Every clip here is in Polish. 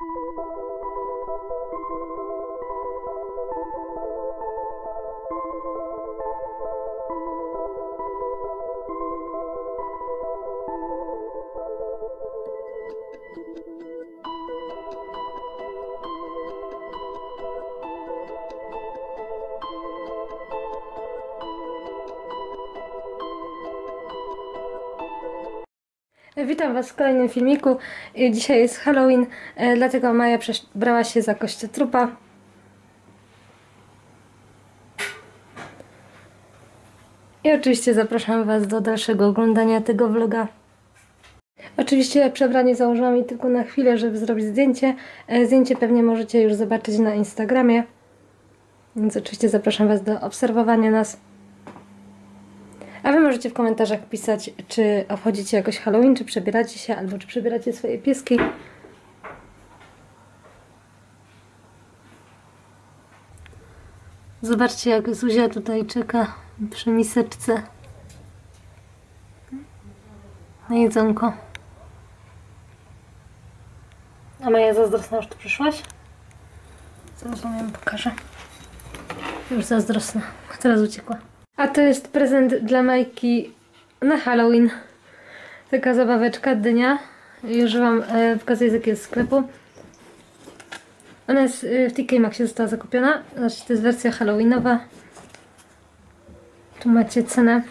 you Witam Was w kolejnym filmiku. Y, Dzisiaj jest Halloween, e, dlatego Maja przebrała się za kościotrupa. I oczywiście zapraszam Was do dalszego oglądania tego vloga. Oczywiście przebranie założyłam mi tylko na chwilę, żeby zrobić zdjęcie. E, Zdjęcie pewnie możecie już zobaczyć na Instagramie. Więc oczywiście zapraszam Was do obserwowania nas. A Wy możecie w komentarzach pisać, czy obchodzicie jakoś Halloween, czy przebieracie się, albo czy przebieracie swoje pieski. Zobaczcie, jak Zuzia tutaj czeka przy miseczce na jedzonko. A Maja zazdrosna, już tu przyszłaś? Zaraz wam pokażę. Już zazdrosna. Teraz uciekła. A to jest prezent dla Majki na Halloween. Taka zabaweczka, dynia. Już wam e, pokazuję z jakiego sklepu. Ona jest e, w TK Maxie została zakupiona. Znaczy to jest wersja halloweenowa. Tu macie cenę.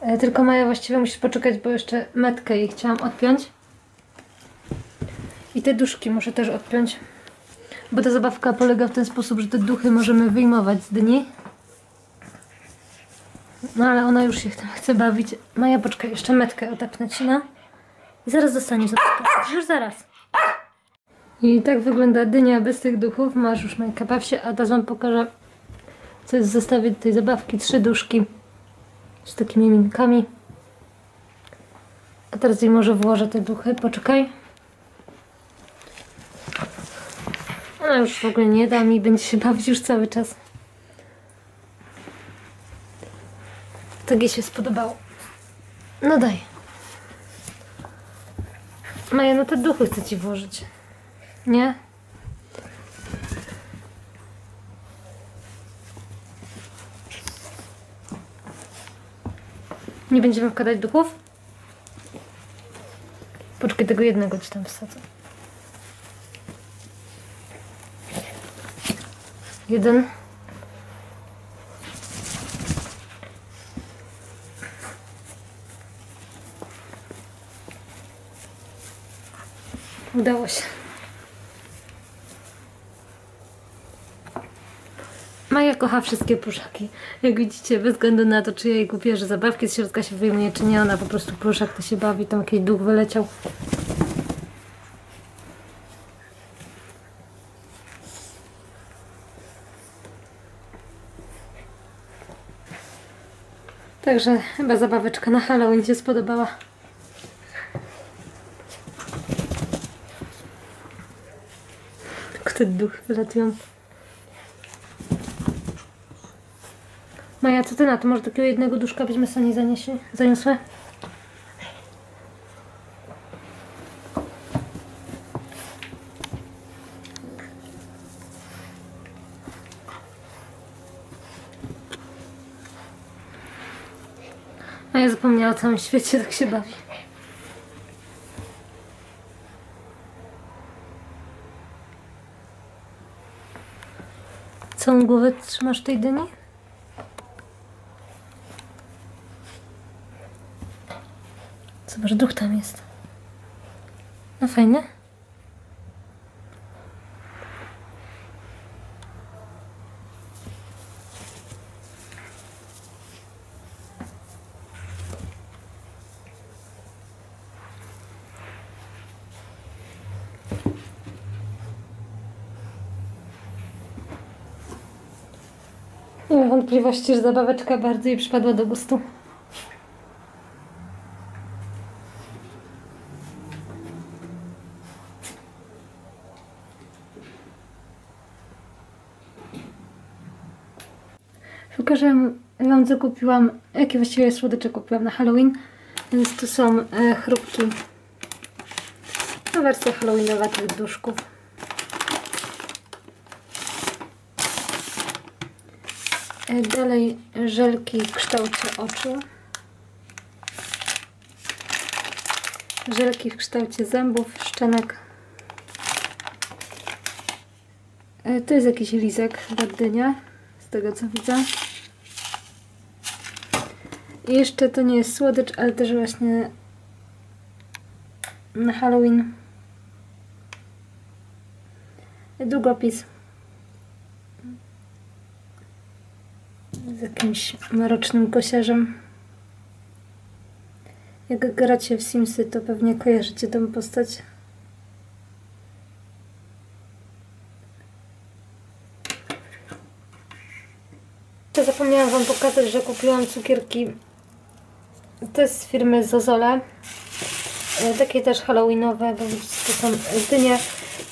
E, tylko Maja właściwie musisz poczekać, bo jeszcze metkę jej chciałam odpiąć. I te duszki muszę też odpiąć. Bo ta zabawka polega w ten sposób, że te duchy możemy wyjmować z dni. No ale ona już się tam chce bawić. Maja, poczekaj, jeszcze metkę odepnę ci na. I zaraz dostaniesz zabawkę. Już zaraz. I tak wygląda dynia bez tych duchów. Masz już się, a teraz wam pokażę, co jest w zestawie tej zabawki. Trzy duszki z takimi minkami. A teraz jej może włożę te duchy. Poczekaj. Ona już w ogóle nie da mi, będzie się bawić już cały czas. Tak jej się spodobało. No daj. Maja, no te duchy chcę ci włożyć. Nie? Nie będziemy wkładać duchów? Poczekaj, tego jednego ci tam wsadzę. Jeden. Udało się. Maja kocha wszystkie pluszaki. Jak widzicie, bez względu na to, czy jej kupię, że zabawki z środka się wyjmuje, czy nie, ona po prostu pluszak to się bawi, tam jakiś duch wyleciał. Także chyba zabaweczka na Halloween się spodobała. Tylko te duchy wylatują. Maja, co ty na to? Może takiego jednego duszka byśmy sobie zanieśli, zaniosły? A ja zapomniała o całym świecie, tak się bawi. Całą głowę trzymasz tej dyni? Zobacz, duch tam jest. No fajnie. Nie mam wątpliwości, że zabaweczka bardzo jej przypadła do gustu. Pokażę Wam, co kupiłam, jakie właściwie słodycze kupiłam na Halloween. Więc tu są e, chrupki To wersja halloweenowa tych duszków. Dalej żelki w kształcie oczu. Żelki w kształcie zębów, szczenek. E, To jest jakiś lizek, chyba dynia, z tego co widzę. I jeszcze to nie jest słodycz, ale też właśnie na Halloween. Długopis. Z jakimś mrocznym kosiarzem. Jak gracie w Simsy, to pewnie kojarzycie tę postać. To zapomniałam Wam pokazać, że kupiłam cukierki. To jest z firmy Zozole. E, Takie też halloweenowe, bo widzicie, to są dynie.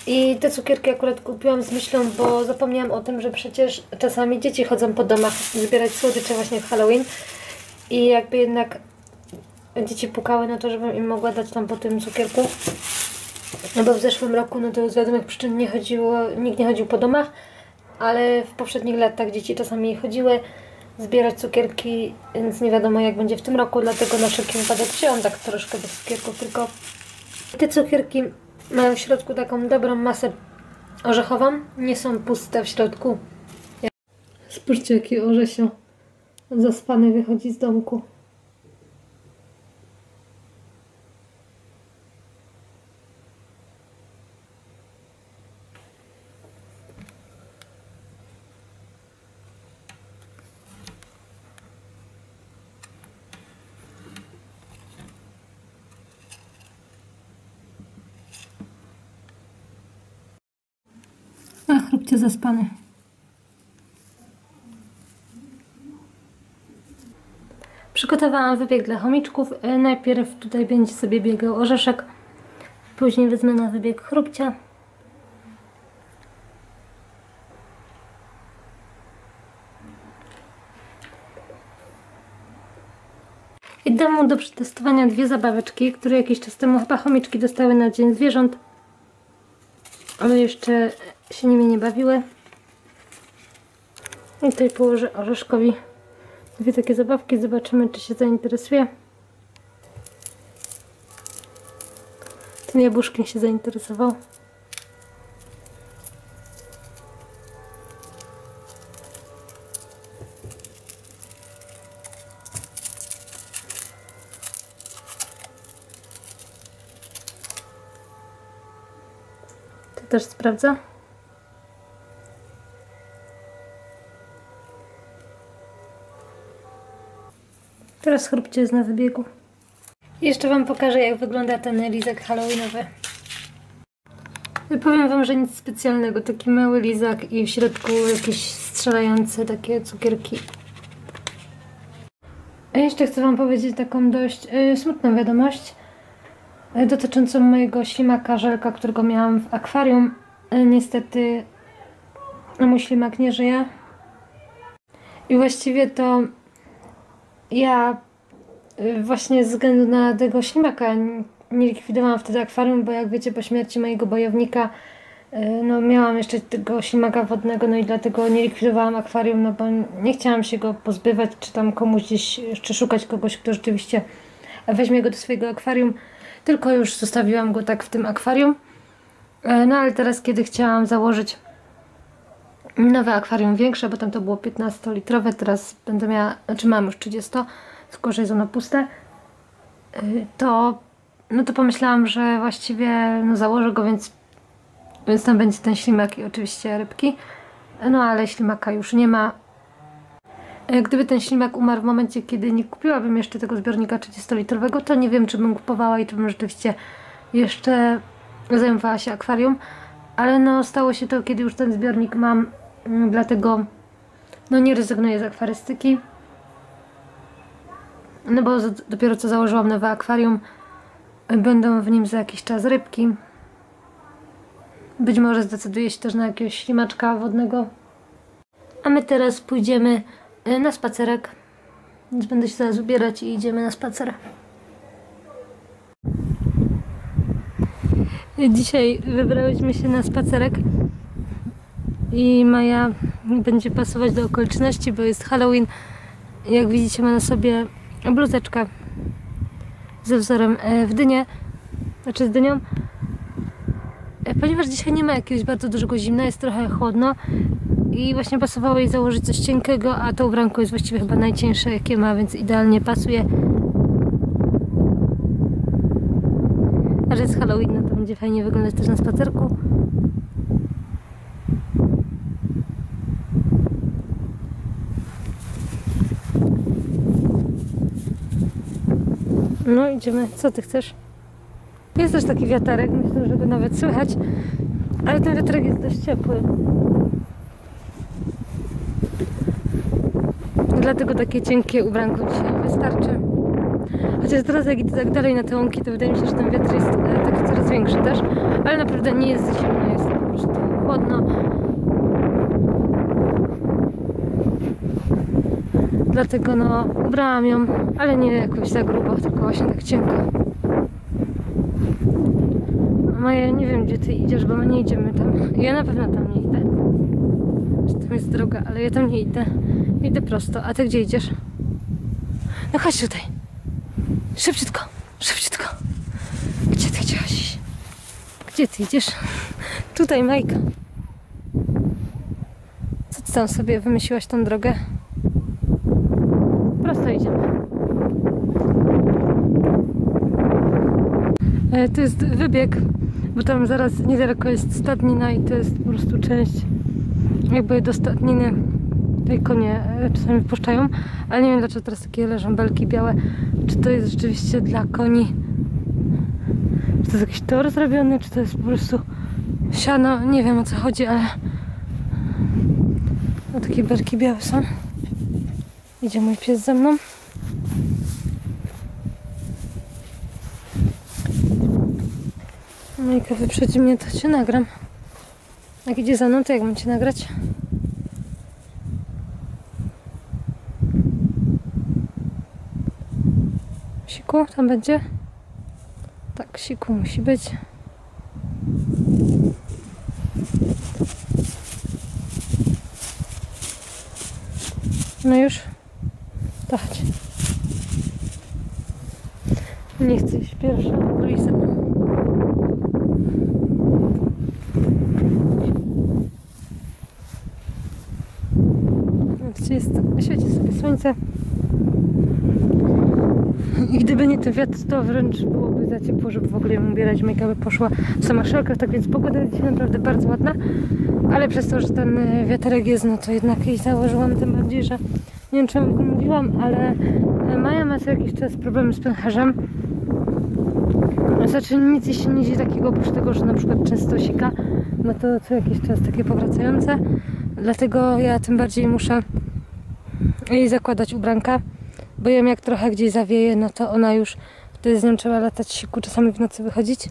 I te cukierki akurat kupiłam z myślą, bo zapomniałam o tym, że przecież czasami dzieci chodzą po domach zbierać słodycze właśnie w Halloween. I jakby jednak dzieci pukały na to, żebym im mogła dać tam po tym cukierku. No bo w zeszłym roku, no to z wiadomych przyczyn nie chodziło, nikt nie chodził po domach, ale w poprzednich latach dzieci czasami chodziły zbierać cukierki, więc nie wiadomo jak będzie w tym roku, dlatego na wszelki wypadek wziąłam tak troszkę tych cukierków, tylko te cukierki mają w środku taką dobrą masę orzechową, nie są puste w środku. Spójrzcie jaki orzesio zaspany wychodzi z domku. Róbcie zaspany. Przygotowałam wybieg dla chomiczków. E, Najpierw tutaj będzie sobie biegał orzeszek. Później wezmę na wybieg chrupcia. I dam mu do przetestowania dwie zabaweczki, które jakiś czas temu chyba chomiczki dostały na Dzień Zwierząt. Ale jeszcze się nimi nie bawiły. I tutaj położę orzeszkowi dwie takie zabawki. Zobaczymy, czy się zainteresuje. Ten jabłuszkiem się zainteresował. To też sprawdza. Teraz chrupcie jest na wybiegu. Jeszcze Wam pokażę, jak wygląda ten lizak halloweenowy. Powiem Wam, że nic specjalnego. Taki mały lizak i w środku jakieś strzelające takie cukierki. A jeszcze chcę Wam powiedzieć taką dość y, smutną wiadomość y, dotyczącą mojego ślimaka żelka, którego miałam w akwarium. Y, niestety mój ślimak nie żyje. I właściwie to ja y, właśnie ze względu na tego ślimaka nie likwidowałam wtedy akwarium, bo jak wiecie po śmierci mojego bojownika y, no miałam jeszcze tego ślimaka wodnego, no i dlatego nie likwidowałam akwarium, no bo nie chciałam się go pozbywać, czy tam komuś gdzieś jeszcze szukać kogoś, kto rzeczywiście weźmie go do swojego akwarium, tylko już zostawiłam go tak w tym akwarium. E, No ale teraz, kiedy chciałam założyć nowe akwarium większe, bo tam to było 15-litrowe, teraz będę miała, znaczy mam już 30, tylko że jest ono puste, y, to no to pomyślałam, że właściwie no założę go, więc, więc tam będzie ten ślimak i oczywiście rybki. No ale ślimaka już nie ma. E, Gdyby ten ślimak umarł w momencie, kiedy nie kupiłabym jeszcze tego zbiornika 30-litrowego, to nie wiem, czy bym kupowała i czy bym rzeczywiście jeszcze zajmowała się akwarium. Ale no stało się to, kiedy już ten zbiornik mam, dlatego no nie rezygnuję z akwarystyki. No bo dopiero co założyłam nowe akwarium, będą w nim za jakiś czas rybki. Być może zdecyduję się też na jakiegoś ślimaczka wodnego. A my teraz pójdziemy y, na spacerek. Więc będę się zaraz ubierać i idziemy na spacer. Dzisiaj wybrałyśmy się na spacerek i Maja będzie pasować do okoliczności, bo jest Halloween. Jak widzicie ma na sobie bluzeczkę ze wzorem e, w dynie, znaczy z dynią. E, Ponieważ dzisiaj nie ma jakiegoś bardzo dużego zimna, jest trochę chłodno i właśnie pasowało jej założyć coś cienkiego, a to ubranko jest właściwie chyba najcieńsze jakie ma, więc idealnie pasuje. A że jest Halloween, no to będzie fajnie wyglądać też na spacerku. No idziemy. Co ty chcesz? Jest też taki wiaterek, myślę, że go nawet słychać. Ale ten wiaterek jest dość ciepły. Dlatego takie cienkie ubranko dzisiaj wystarczy. Chociaż teraz jak idę tak dalej na te łąki, to wydaje mi się, że ten wiatr jest e, taki coraz większy też. Ale naprawdę nie jest zimno, jest po prostu chłodno. Dlatego no ubrałam ją, ale nie jakoś za grubo, tylko właśnie tak cienko. Maja, nie wiem gdzie ty idziesz, bo my nie idziemy tam. Ja na pewno tam nie idę. Tam jest droga, ale ja tam nie idę. Idę prosto. A ty gdzie idziesz? No chodź tutaj. Szybciutko, szybciutko. Gdzie ty chciałaś? Gdzie ty idziesz? Tutaj, Majka. Co ty tam sobie wymyśliłaś tą drogę? Prosto idziemy. E, To jest wybieg, bo tam zaraz niedaleko jest stadnina i to jest po prostu część jakby do stadniny tej konie e, czasami wpuszczają, ale nie wiem dlaczego teraz takie leżą belki białe. Czy to jest rzeczywiście dla koni? Czy to jest jakiś tor zrobiony, czy to jest po prostu siano? Nie wiem o co chodzi, ale o takie belki białe są. Idzie mój pies ze mną. Majka wyprzedzi mnie, to cię nagram. Jak idzie za mną, to jak mam cię nagrać? Siku tam będzie? Tak, siku musi być. No już? Chodź. Nie chcę iść pierwsza. Gdzie jest? Świeci sobie słońce. I gdyby nie ten wiatr, to wręcz byłoby za ciepło, żeby w ogóle ją ubierać. By poszła w samych szelkach, tak więc pogoda jest dzisiaj naprawdę bardzo ładna. Ale przez to, że ten wiaterek jest, no to jednak jej założyłam, tym bardziej, że nie wiem, czy mówiłam, ale e, Maja ma co jakiś czas problemy z pęcherzem. Znaczy nic jeśli nie dzieje takiego, oprócz tego, że na przykład często sika, no to co jakiś czas takie powracające. Dlatego ja tym bardziej muszę jej zakładać ubranka, bo jem jak trochę gdzieś zawieje, no to ona już wtedy z nią trzeba latać siku, czasami w nocy wychodzić.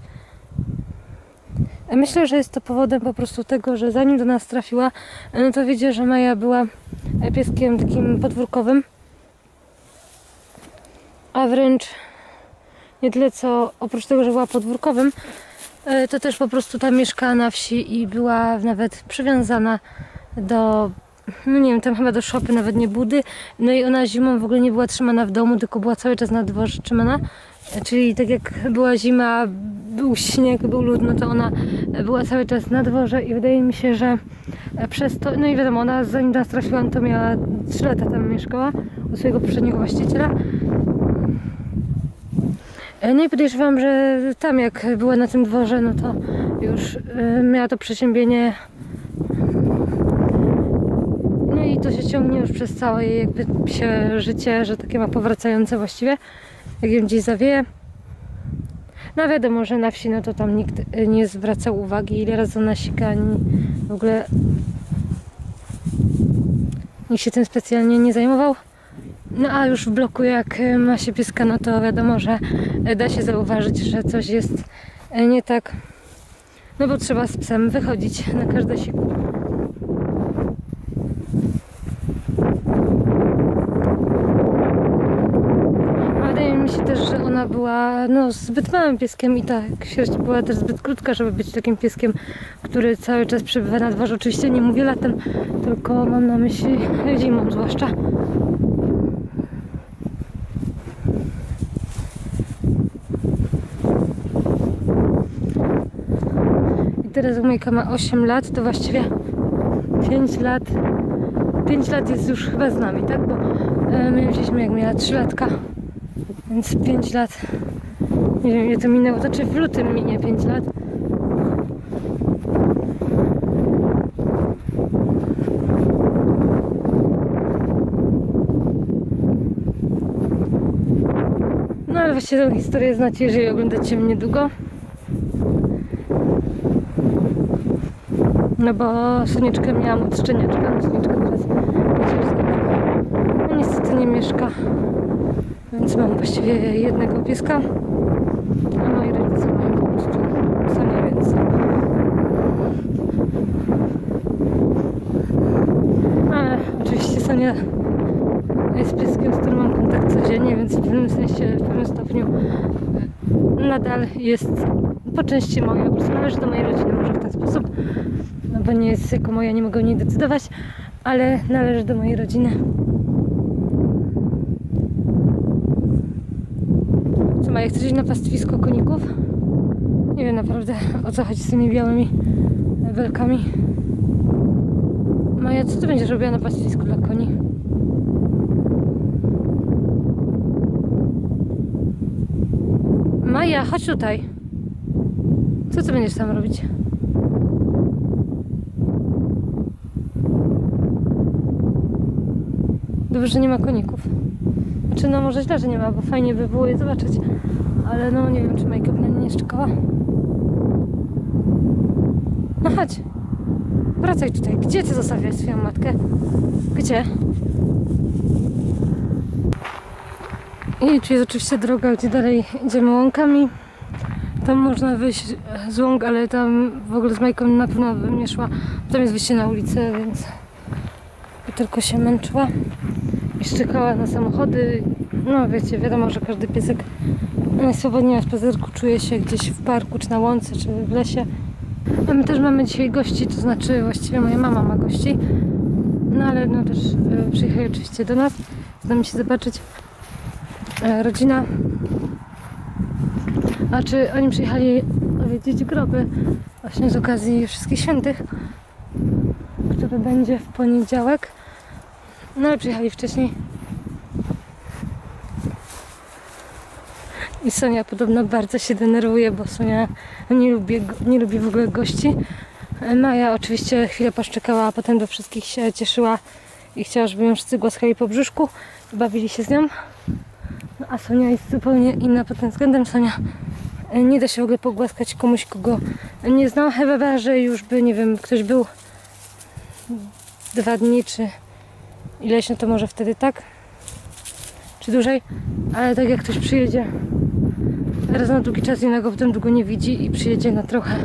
Myślę, że jest to powodem po prostu tego, że zanim do nas trafiła, no to wiecie, że Maja była pieskiem takim podwórkowym, a wręcz nie tyle co oprócz tego, że była podwórkowym, e, to też po prostu tam mieszkała na wsi i była nawet przywiązana do, no nie wiem, tam chyba do szopy, nawet nie budy. No i ona zimą w ogóle nie była trzymana w domu, tylko była cały czas na dworze trzymana. Czyli tak jak była zima, był śnieg, był lód, no to ona była cały czas na dworze i wydaje mi się, że przez to, no i wiadomo, ona zanim nas trafiła, to miała 3 lata tam mieszkała u swojego poprzedniego właściciela. E, No i podejrzewam, że tam jak była na tym dworze, no to już e, miała to przeziębienie. No i to się ciągnie już przez całe jej jakby się życie, że takie ma powracające właściwie, jak ją gdzieś zawieje. No wiadomo, że na wsi no to tam nikt e, nie zwracał uwagi, ile razy ona sika, ani w ogóle nikt się tym specjalnie nie zajmował. No a już w bloku jak e, ma się pieska, no to wiadomo, że e, da się zauważyć, że coś jest nie tak. No bo trzeba z psem wychodzić na każde siku. A Wydaje mi się też, że ona Sonia była no, zbyt małym pieskiem i ta sierść była też zbyt krótka, żeby być takim pieskiem, który cały czas przebywa na dworze. Oczywiście nie mówię latem, tylko mam na myśli zimą zwłaszcza. I teraz Umejka ma 8 lat, to właściwie 5 lat 5 lat jest już chyba z nami, tak? Bo e, my wzięliśmy jak miała 3 latka. Więc 5 lat. Nie wiem ile to minęło. To czy w lutym minie 5 lat? No ale właściwie tę historię znacie, jeżeli oglądacie mnie długo. No bo Sonieczkę miałam od szczeniaczka, no Sonieczka teraz. No niestety nie mieszka, więc mam właściwie jednego pieska, a moi rodzice mają po prostu więc... Ale oczywiście Sonia jest pieskiem, z którym mam kontakt codziennie, więc w pewnym sensie, w pewnym stopniu nadal jest po części moja, po prostu należy do mojej rodziny, może w ten sposób no bo nie jest jako moja, nie mogę o niej decydować, ale należy do mojej rodziny. Maja, chcesz iść na pastwisko koników? Nie wiem naprawdę o co chodzi z tymi białymi belkami. Maja, co ty będziesz robiła na pastwisku dla koni? Maja, chodź tutaj. Co ty będziesz tam robić? Dobrze, że nie ma koników. Znaczy, no może źle, że nie ma, bo fajnie by było je zobaczyć. Ale no nie wiem, czy by na nie nie szczekała. No chodź. Wracaj tutaj. Gdzie ty zostawiasz swoją matkę? Gdzie? I tu jest oczywiście droga, gdzie dalej idziemy łąkami. Tam można wyjść z łąk, ale tam w ogóle z Majką na pewno bym nie szła. Tam jest wyjście na ulicę, więc tylko się męczyła i szczekała na samochody. No wiecie, wiadomo, że każdy piesek swobodnie na spacerku czuje się gdzieś w parku, czy na łące, czy w lesie. A my też mamy dzisiaj gości, to znaczy właściwie moja mama ma gości. No ale no też e, przyjechali oczywiście do nas. Z nami się zobaczyć e, rodzina. A czy oni przyjechali odwiedzić groby właśnie z okazji Wszystkich Świętych, który będzie w poniedziałek. No ale przyjechali wcześniej. I Sonia podobno bardzo się denerwuje, bo Sonia nie lubi, nie lubi w ogóle gości. Maja oczywiście chwilę poszczekała, a potem do wszystkich się cieszyła i chciała, żeby ją wszyscy głaskali po brzuszku. Bawili się z nią. No, a Sonia jest zupełnie inna pod tym względem. Sonia nie da się w ogóle pogłaskać komuś, kogo nie zna. Chyba, że już by, nie wiem, ktoś był dwa dni, czy ileś, no to może wtedy tak, czy dłużej, ale tak jak ktoś przyjedzie raz na długi czas innego potem długo nie widzi i przyjedzie na trochę,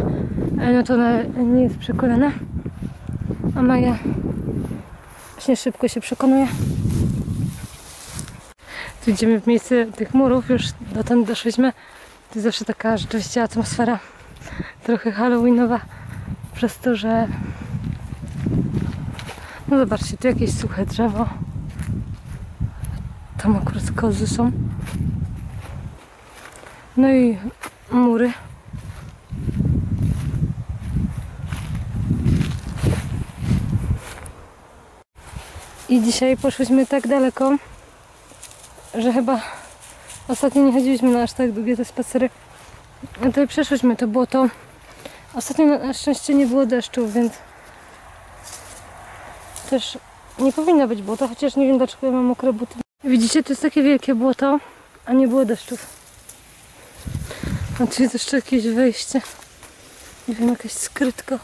no to ona nie jest przekonana, a Maja właśnie szybko się przekonuje. Tu idziemy w miejsce tych murów, już dotąd doszliśmy. To jest zawsze taka rzeczywiście atmosfera trochę halloweenowa, przez to, że no zobaczcie, tu jakieś suche drzewo. Tam akurat kozy są. No i mury. I dzisiaj poszłyśmy tak daleko, że chyba ostatnio nie chodziliśmy na aż tak długie te spacery. No to przeszłyśmy to błoto. Ostatnio na szczęście nie było deszczu, więc też nie powinno być błoto, chociaż nie wiem dlaczego ja mam mokre buty. Widzicie, to jest takie wielkie błoto, a nie było deszczów. A tu jest jeszcze jakieś wejście. Nie wiem, jakaś skrytka.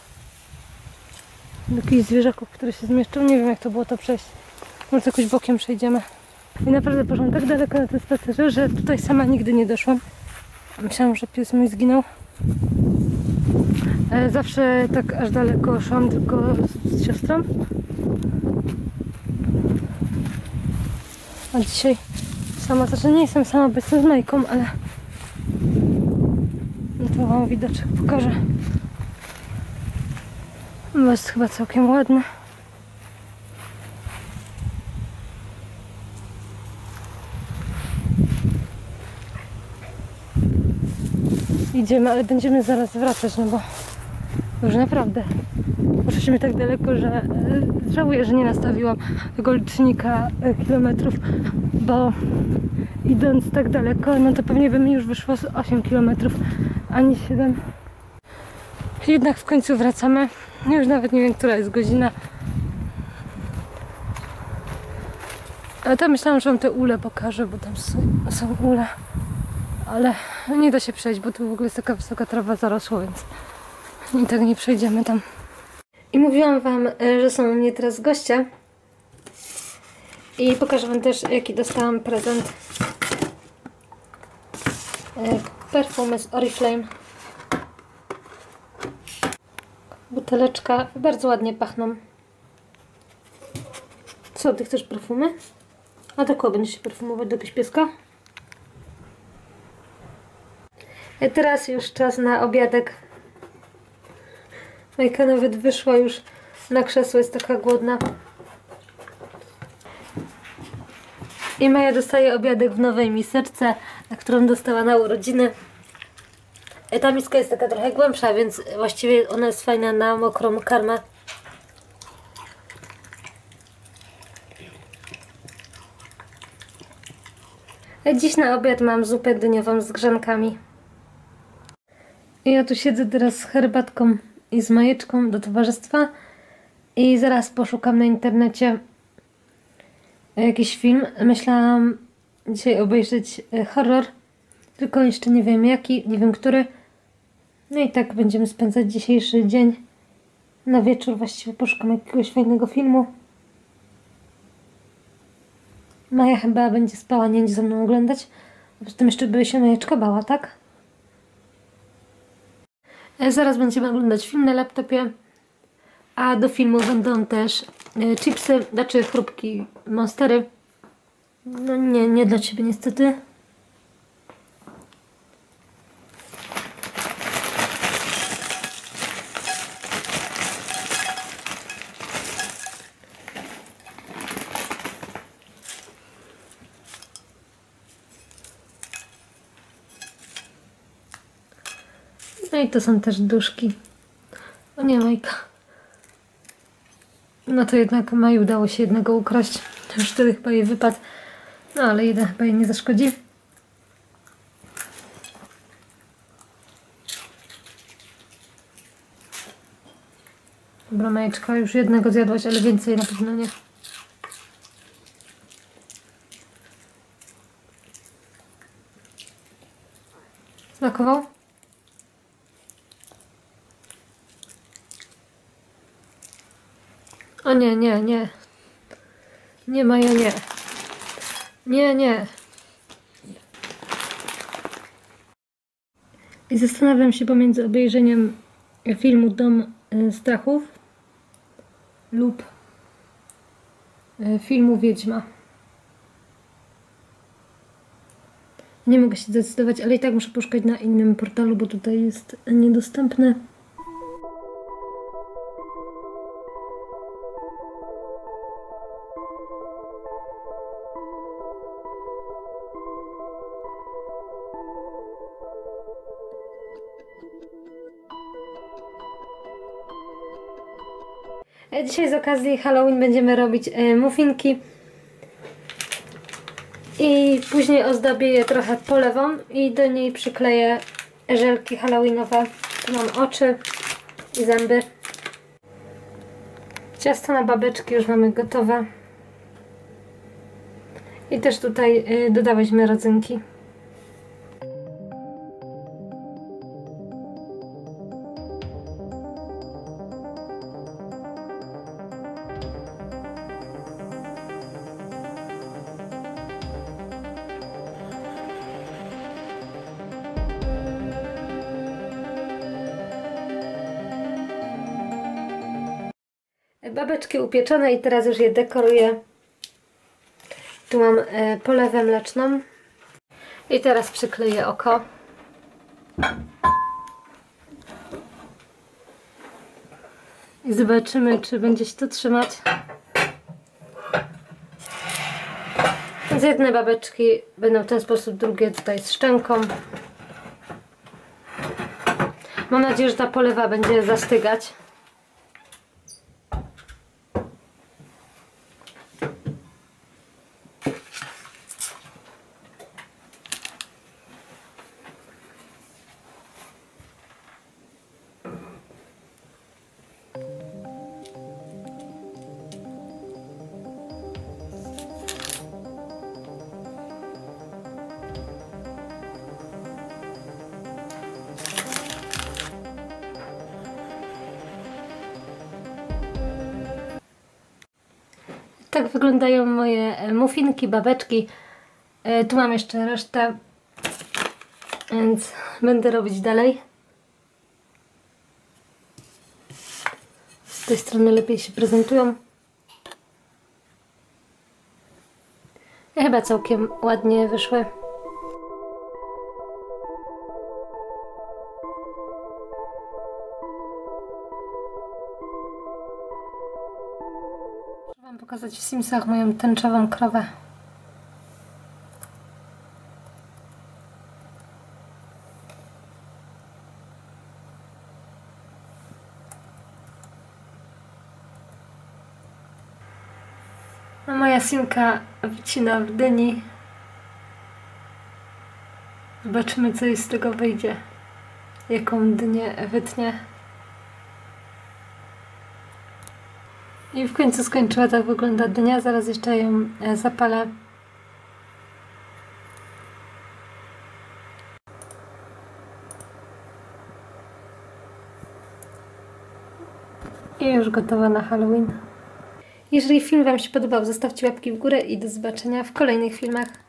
Jakichś zwierzaków, które się zmieszczą. Nie wiem, jak to było to przejść. Może jakoś bokiem przejdziemy. I naprawdę poszłam tak daleko na tym spacerze, że tutaj sama nigdy nie doszłam. Myślałam, że pies mój zginął. E, zawsze tak aż daleko szłam tylko z siostrą. A dzisiaj sama, znaczy nie jestem sama, bo jestem z Majką, ale Tu mam widoczek, pokażę. No jest chyba całkiem ładny. Idziemy, ale będziemy zaraz wracać, no bo już naprawdę poszliśmy tak daleko, że e, żałuję, że nie nastawiłam tego licznika e, kilometrów, bo idąc tak daleko, no to pewnie by mi już wyszło z 8 kilometrów, a nie 7. Jednak w końcu wracamy. Już nawet nie wiem, która jest godzina. Ale to myślałam, że wam te ule pokażę, bo tam są, są ule. Ale nie da się przejść, bo tu w ogóle jest taka wysoka trawa zarosła, więc i tak nie przejdziemy tam. I mówiłam wam, e, że są u mnie teraz goście. I pokażę wam też, jaki dostałam prezent. E, Perfumy z Oriflame. Buteleczka. Bardzo ładnie pachną. Co, ty chcesz perfumy? A do kogo będziesz się perfumować? Do jakiegoś pieska? I teraz już czas na obiadek. Majka nawet wyszła już na krzesło, jest taka głodna. I Maja dostaje obiadek w nowej miseczce, którą dostała na urodziny. E, Ta miska jest taka trochę głębsza, więc właściwie ona jest fajna na mokrą karmę. E, Dziś na obiad mam zupę dyniową z grzankami. Ja tu siedzę teraz z herbatką i z majeczką do towarzystwa i zaraz poszukam na internecie jakiś film. Myślałam dzisiaj obejrzeć e, horror, tylko jeszcze nie wiem jaki, nie wiem który. No i tak będziemy spędzać dzisiejszy dzień. Na wieczór właściwie poszukam jakiegoś fajnego filmu. Maja chyba będzie spała, nie będzie ze mną oglądać. Poza tym jeszcze by się Majeczka bała, tak? E, Zaraz będziemy oglądać film na laptopie. A do filmu będą też e, chipsy, znaczy chrupki monstery. No nie, nie dla Ciebie niestety. No i to są też duszki. O nie, Majka. No to jednak Maj udało się jednego ukraść. Już wtedy chyba jej wypadł. No ale jeden chyba jej nie zaszkodzi. Dobra, Majeczka, już jednego zjadłaś, ale więcej na pewno nie. Smakował? O nie, nie, nie. Nie, Maja, nie. Nie, nie. I zastanawiam się pomiędzy obejrzeniem filmu Dom e, Strachów lub e, filmu Wiedźma. Nie mogę się zdecydować, ale i tak muszę poszukać na innym portalu, bo tutaj jest niedostępne. Dzisiaj z okazji Halloween będziemy robić e, muffinki. I później ozdobię je trochę polewą i do niej przykleję żelki halloweenowe. Tu mam oczy i zęby. Ciasto na babeczki już mamy gotowe. I też tutaj y, dodałyśmy rodzynki. babeczki upieczone i teraz już je dekoruję. Tu mam e, polewę mleczną. I teraz przykleję oko. I zobaczymy, czy będzie się to trzymać. Z jedne babeczki będą w ten sposób, drugie tutaj z szczęką. Mam nadzieję, że ta polewa będzie zastygać. Tak wyglądają moje e, muffinki, babeczki. E, Tu mam jeszcze resztę, więc będę robić dalej. Z tej strony lepiej się prezentują. I chyba całkiem ładnie wyszły. Muszę Wam pokazać w Simsach moją tęczową krowę. A moja Simka wycina w dyni. Zobaczymy, co jej z tego wyjdzie. Jaką dynię wytnie. I w końcu skończyła, tak wygląda dnia. Zaraz jeszcze ją e, zapalę. I już gotowa na Halloween. Jeżeli film Wam się podobał, zostawcie łapki w górę i do zobaczenia w kolejnych filmach.